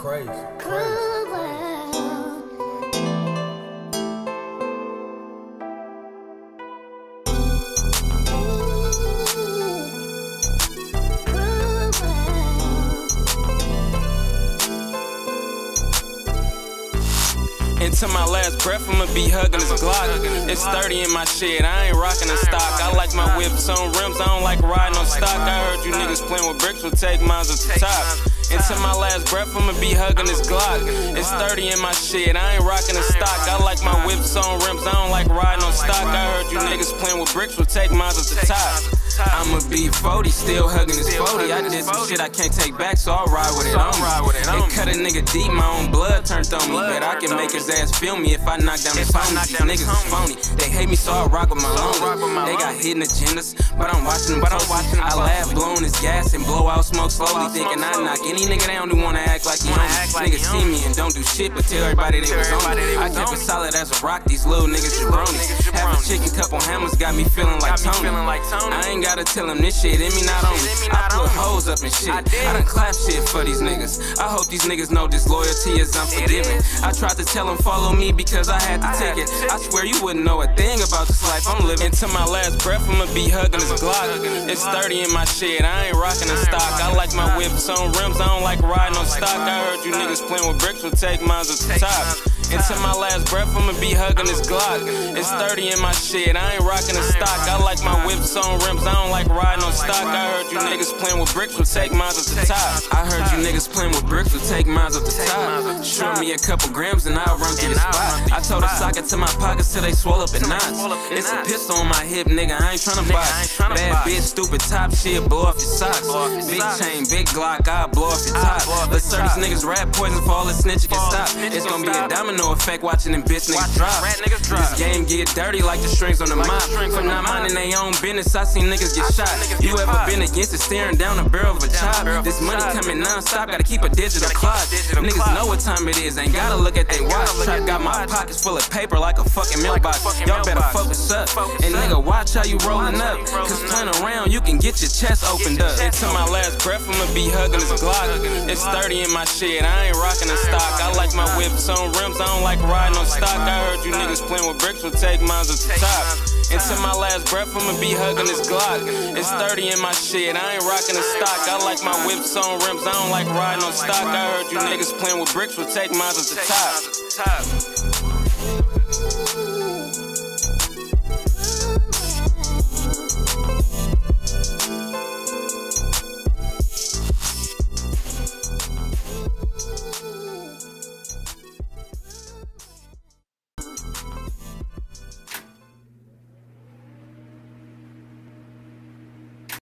Crazy, crazy. Until my last breath, I'ma be hugging this Glock. It's 30 in my shit, I ain't rocking a stock. I like my whips on rims, I don't like riding on stock. I heard you niggas playing with bricks will take mines at the top. Until my last breath, I'ma be hugging this Glock. It's 30 in my shit, I ain't rocking a stock. I like my whips on rims, I don't like riding on stock. I heard you niggas playing with bricks will take mines at the top. Be 40, still hugging this 40. I did some shit I can't take back, so I'll ride with it on me. They cut a nigga deep, my own blood turned on me. But I can make his ass feel me if I knock down his phone. These niggas is phony. They hate me, so I rock with my own. They got hidden agendas, but I'm watching but I'm watching. I laugh, blowing his gas and blow out smoke slowly. Thinking I knock any nigga down who wanna act like he on me. Niggas see me and don't do shit, but tell everybody they was on me. I kept it solid as a rock, these little niggas jabronis. Half a chicken, couple hammers got me feeling like Tony. I ain't gotta tell them this shit, it me not on me. I put hoes up and shit. I done clap shit for these niggas. I hope these niggas know this loyalty is unforgiving. I tried to tell them follow me because I had to take it. I swear you wouldn't know a thing about this life I'm living. Until my last breath, I'ma be hugging this Glock. It's 30 in my shit, I ain't rocking the stock. I like my whips on rims, I don't like riding on stock. I heard you niggas playing with bricks will take mines at the top. Until my last breath, I'ma be hugging this Glock. It's 30 in my shit, I ain't rocking the stock. I like my whips on rims, I don't like riding on stock. I heard you niggas playing with bricks will take mines at the top. I heard you niggas playing with bricks will take mines at the top. Show me a couple grams and I'll run through the spot. I told a socket to my pockets till they swell up in knots. It's a pistol on my hip, nigga, I ain't tryna box. Bad bitch, stupid top shit, blow off your socks. Big chain, big Glock, I'll blow off your top. Let's serve these niggas rap poison for all the snitch can stop. It's gonna be a domino effect watching them bitch niggas drop. This game get dirty like the strings on the mop. For not minding their own business, I seen niggas get shot. You ever been against it, staring down the barrel of a chop? This money coming non-stop, gotta keep a digital clock. Niggas know what time it is, ain't gotta look at they watch. Trap got my pockets full of paper like a fucking mailbox. Y'all better focus up. And nigga, watch how you rolling up. Cause playing around, you can get your chest opened up. Until my last breath, I'ma be hugging this Glock. It's 30 in my shit, I ain't rocking the stock. I like my whips on rims, don't like riding on stock. I heard you niggas playing with bricks will take mines at the top. Until my last breath, I'ma be hugging this Glock. It's 30 in my shit, I ain't rocking the stock. I like my whips on rims, I don't like riding on stock. I heard you niggas playing with bricks will take mines at the top.